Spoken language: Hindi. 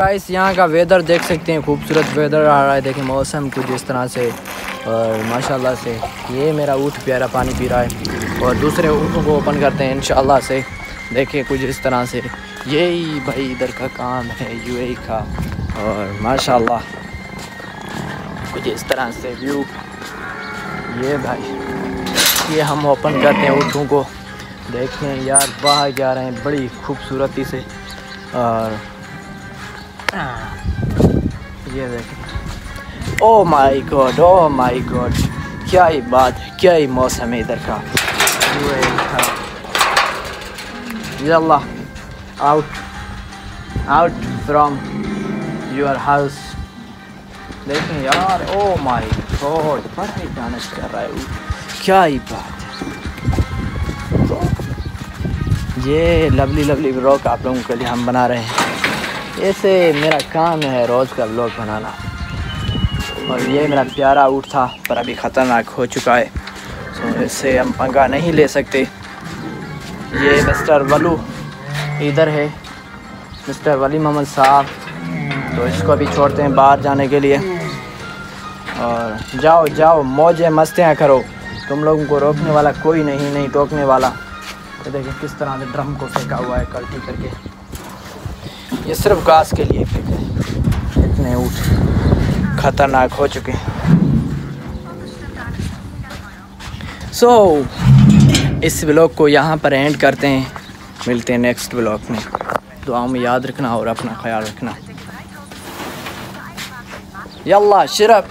गाइस यहाँ का वेदर देख सकते हैं, खूबसूरत वेदर आ रहा है। देखें, मौसम कुछ इस तरह से, और माशाल्लाह से, ये मेरा ऊँट प्यारा पानी पी रहा है। और दूसरे ऊँटों को ओपन करते हैं, इंशाल्लाह से। देखें, कुछ इस तरह से। यही भाई इधर का काम है यूएई का। और माशाल्लाह, कुछ इस तरह से व्यू ये भाई, ये हम ओपन करते हैं ऊँटों को। देखें, यार बाहर जा रहे हैं, बड़ी खूबसूरती से। और ये देखें। Oh my God oh my God क्या ही बात है क्या ही मौसम है इधर का। Yalla out out from your house देखें यार ओ माय गॉड बड़ा ही डांस कर रहा है। क्या ही बात है। ये लवली लवली ब्लॉग आप लोगों के लिए हम बना रहे हैं। ऐसे मेरा काम है रोज़ का ब्लॉग बनाना। और ये मेरा प्यारा ऊट था, पर अभी ख़तरनाक हो चुका है। तो इससे हम पंगा नहीं ले सकते। ये मिस्टर वलू इधर है, मिस्टर वली मोहम्मद साहब। तो इसको अभी छोड़ते हैं बाहर जाने के लिए। और जाओ जाओ, मौजें मस्तियाँ करो। तुम लोगों को रोकने वाला कोई नहीं नहीं टोकने वाला। तो देखिए किस तरह से ड्रम को फेंका हुआ है कल्टी करके। ये सिर्फ़ घास के लिए फेंके इतने ऊँट। खतरनाक हो चुके हैं। सो so, इस ब्लॉग को यहाँ पर एंड करते हैं। मिलते हैं नेक्स्ट ब्लॉग में। दुआओं में याद रखना और अपना ख्याल रखना। Yalla syrup